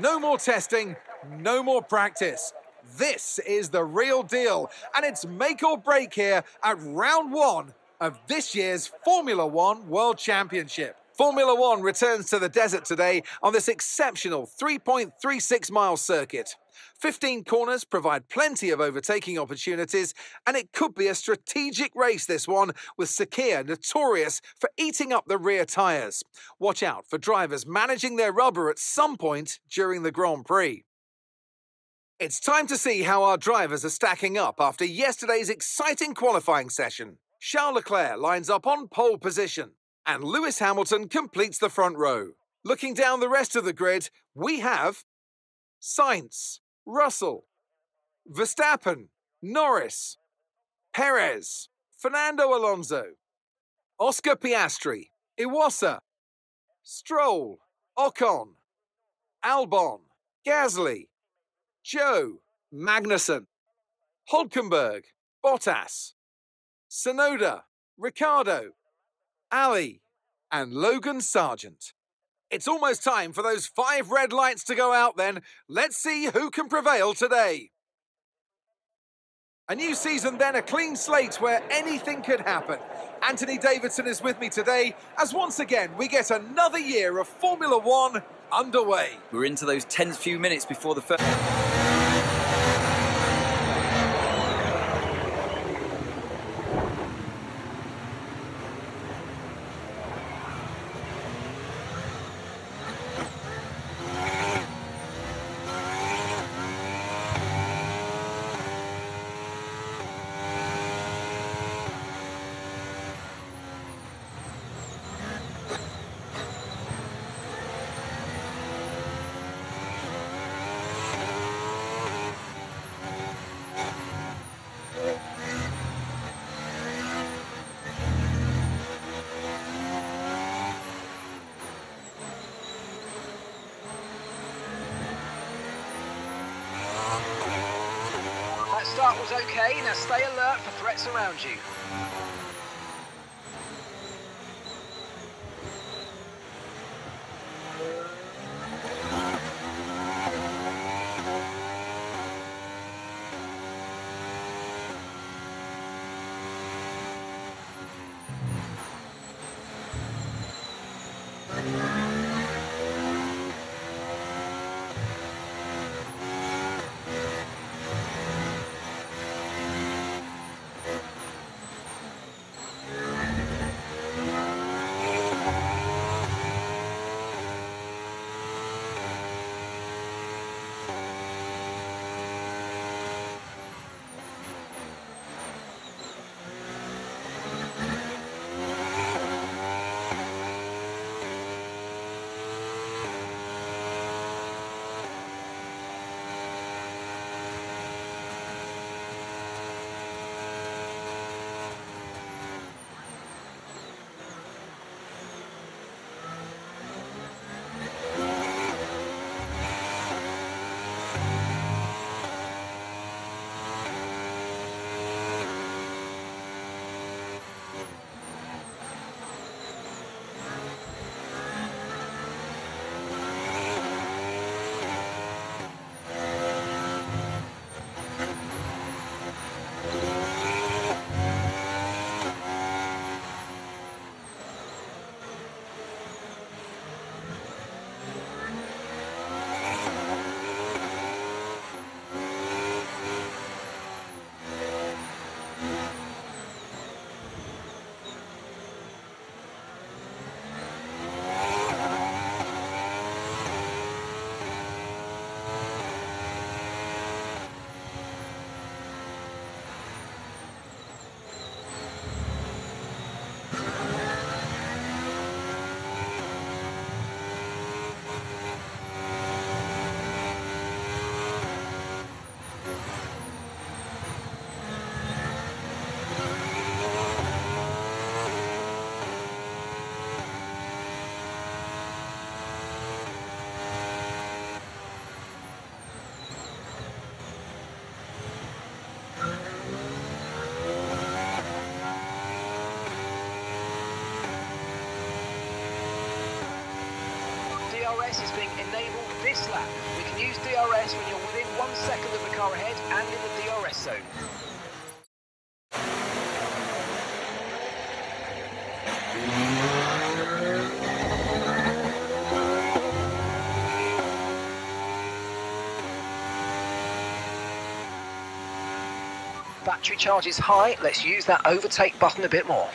No more testing, no more practice. This is the real deal, and it's make or break here at round one of this year's Formula One World Championship. Formula One returns to the desert today on this exceptional 3.36 mile circuit. 15 corners provide plenty of overtaking opportunities, and it could be a strategic race, this one, with Sakhir notorious for eating up the rear tyres. Watch out for drivers managing their rubber at some point during the Grand Prix. It's time to see how our drivers are stacking up after yesterday's exciting qualifying session. Charles Leclerc lines up on pole position, and Lewis Hamilton completes the front row. Looking down the rest of the grid, we have Sainz, Russell, Verstappen, Norris, Perez, Fernando Alonso, Oscar Piastri, Iwasa, Stroll, Ocon, Albon, Gasly, Zhou, Magnussen, Hulkenberg, Bottas, Tsunoda, Ricciardo, Ali, and Logan Sargeant. It's almost time for those five red lights to go out then. Let's see who can prevail today. A new season, then a clean slate where anything could happen. Anthony Davidson is with me today as once again we get another year of Formula One underway. We're into those tense few minutes before the first. Start was okay, now stay alert for threats around you. DRS is being enabled this lap. We can use DRS when you're within one second of the car ahead and in the DRS zone. Battery charge is high, let's use that overtake button a bit more.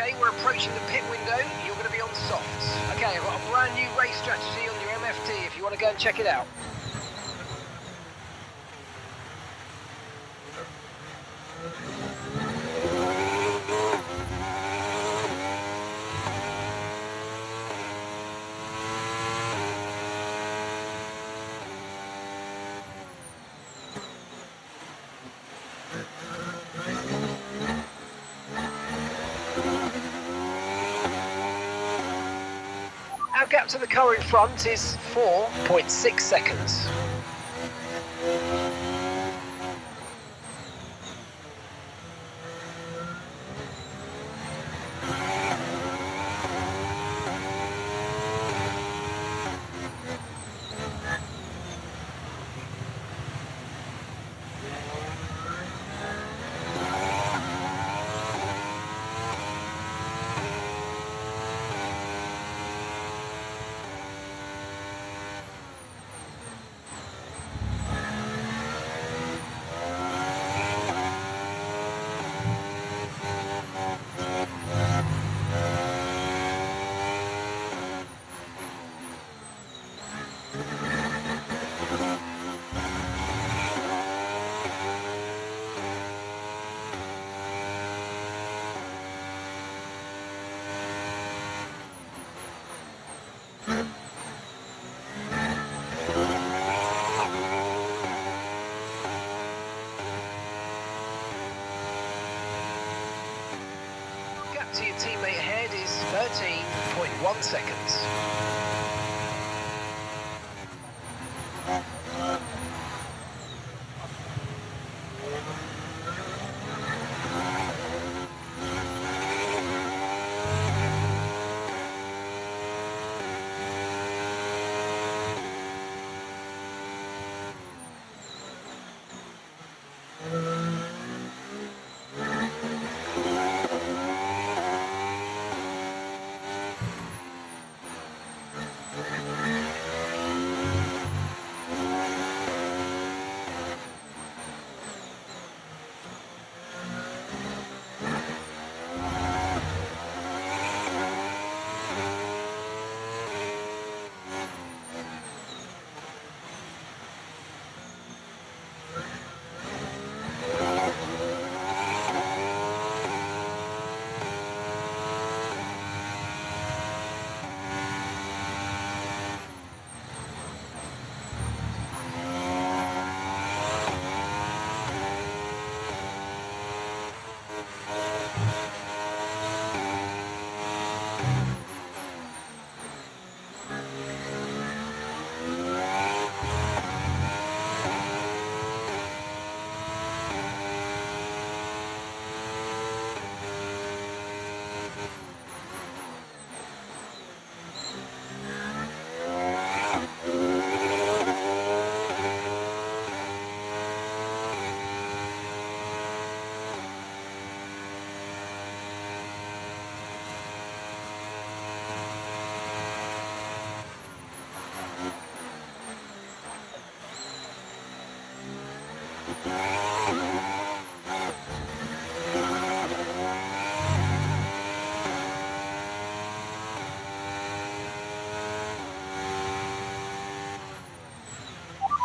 Okay, we're approaching the pit window. You're going to be on softs. Okay, I've got a brand new race strategy on your MFD if you want to go and check it out. Our gap to the car in front is 4.6 seconds. Gap to your teammate ahead is 13.1 seconds.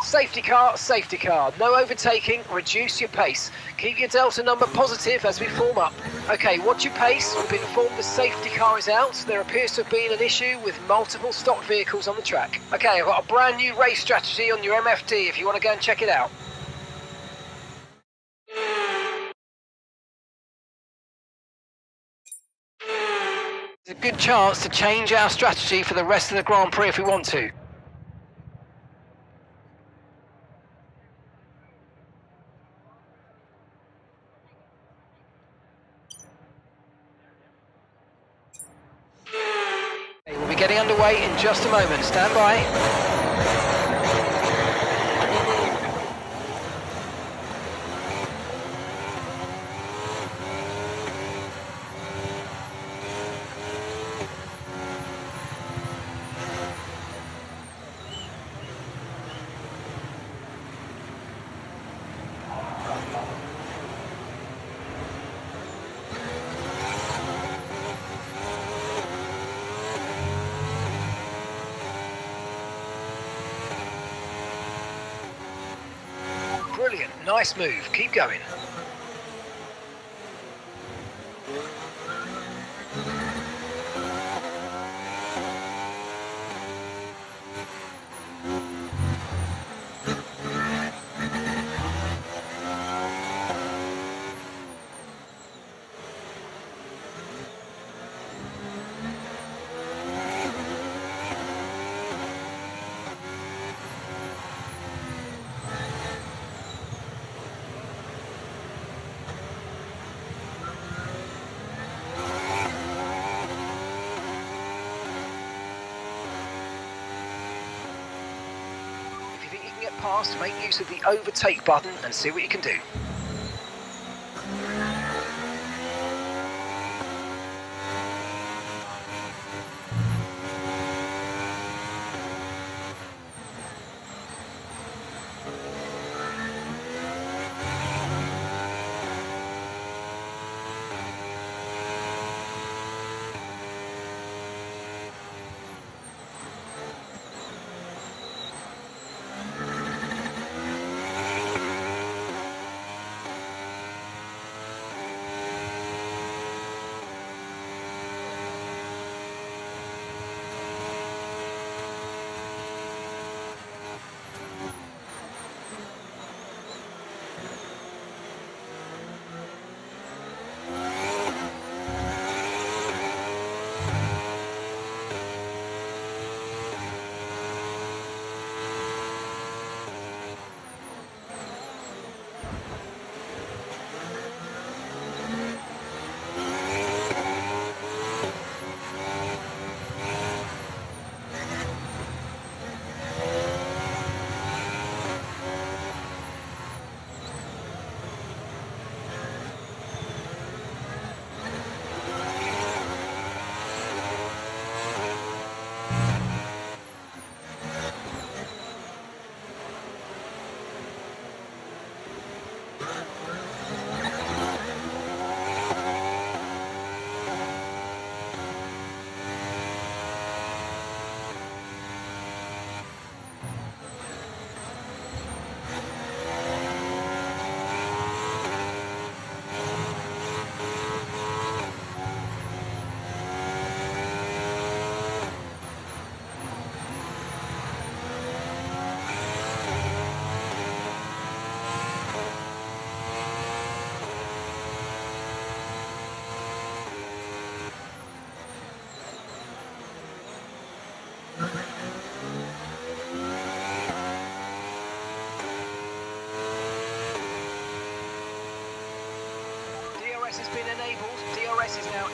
Safety car, safety car. No overtaking, reduce your pace. Keep your delta number positive as we form up. Okay, watch your pace. We've been informed the safety car is out. There appears to have been an issue with multiple stock vehicles on the track. Okay, I've got a brand new race strategy on your MFD if you want to go and check it out. Chance to change our strategy for the rest of the Grand Prix if we want to. We'll be getting underway in just a moment. Stand by. Nice move. Keep going. If you think make use of the overtake button and see what you can do.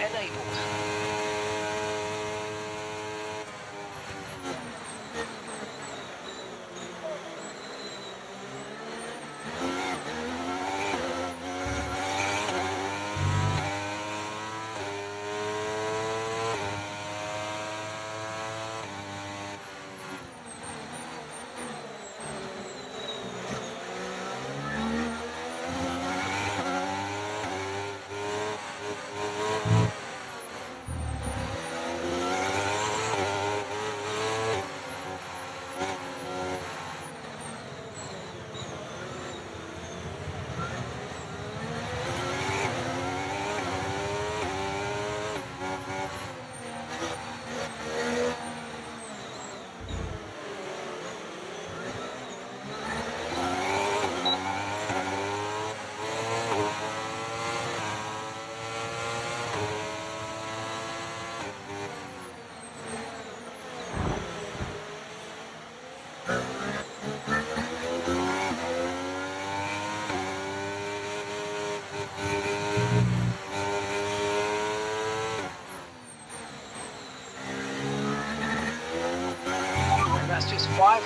DRS is now enabled.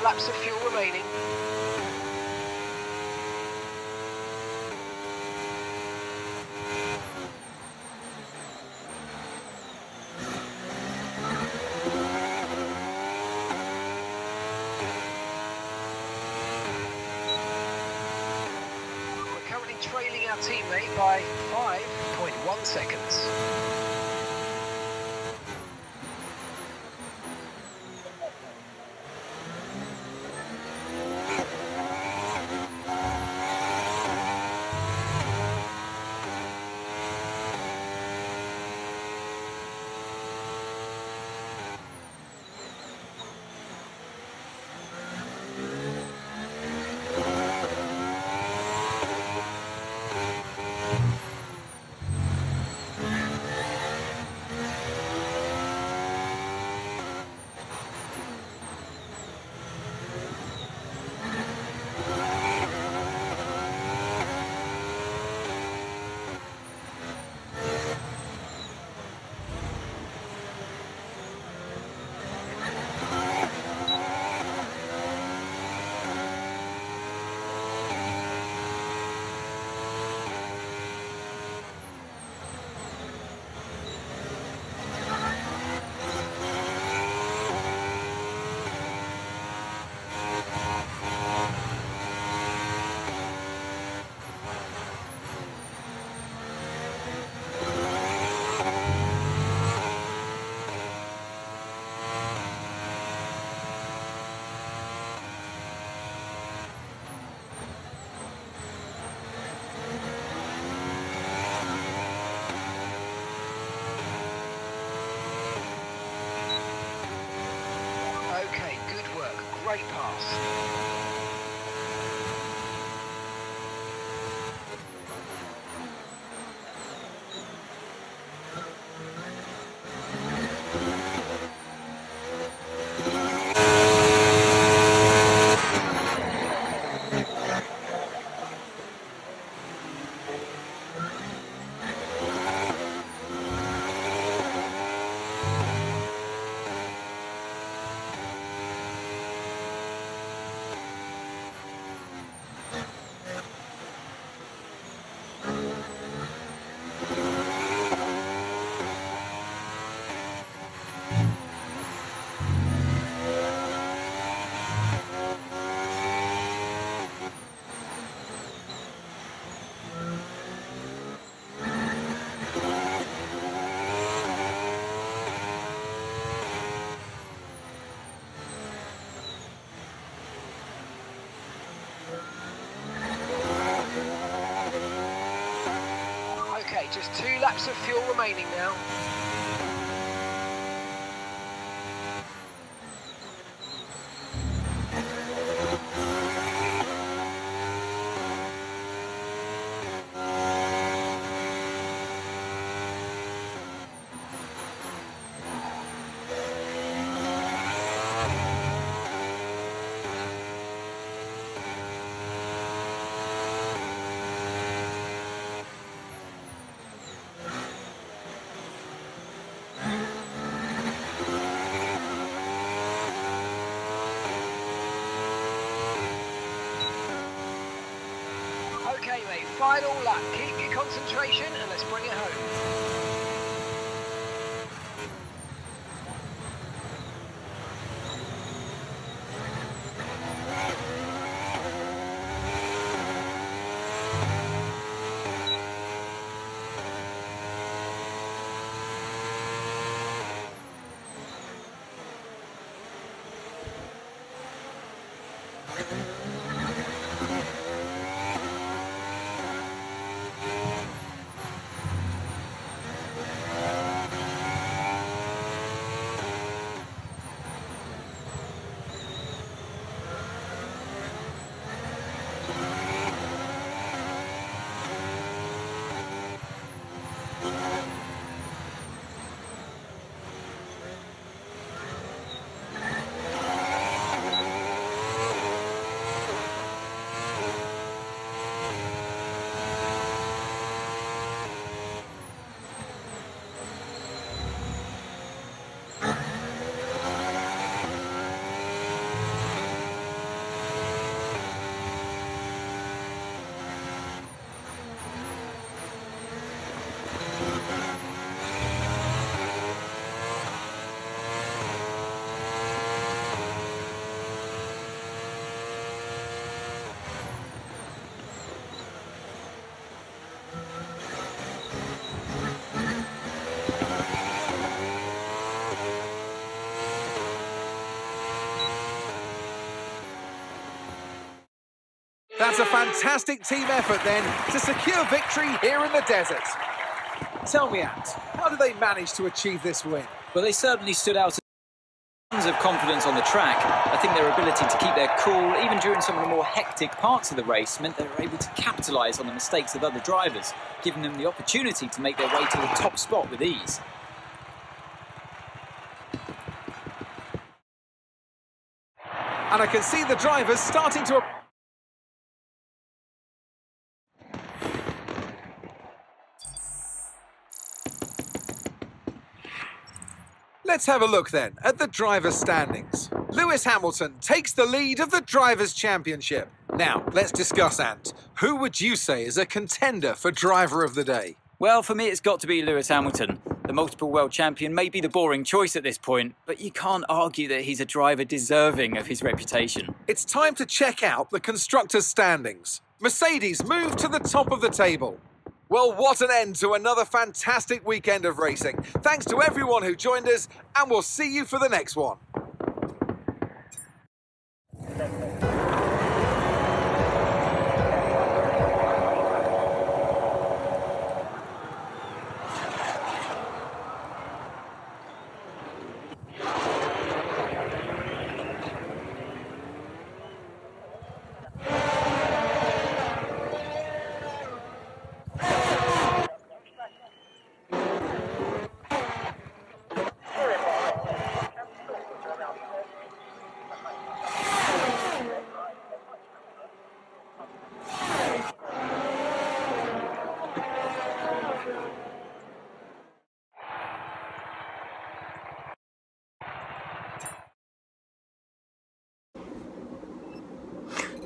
Laps of fuel remaining. We're currently trailing our teammate by 5.1 seconds. Okay, good work. Great pass. Okay, just two laps of fuel remaining now. Mate, final lap. Keep your concentration and let's bring it home. Fantastic team effort then to secure victory here in the desert. Tell me, Ant, how did they manage to achieve this win? Well, they certainly stood out tons of confidence on the track. I think their ability to keep their cool, even during some of the more hectic parts of the race, meant they were able to capitalise on the mistakes of other drivers, giving them the opportunity to make their way to the top spot with ease. And I can see the drivers starting to... Let's have a look then at the drivers' standings. Lewis Hamilton takes the lead of the Drivers' Championship. Now, let's discuss, Ant. Who would you say is a contender for Driver of the Day? Well, for me, it's got to be Lewis Hamilton. The multiple world champion may be the boring choice at this point, but you can't argue that he's a driver deserving of his reputation. It's time to check out the constructors' standings. Mercedes move to the top of the table. Well, what an end to another fantastic weekend of racing. Thanks to everyone who joined us, and we'll see you for the next one.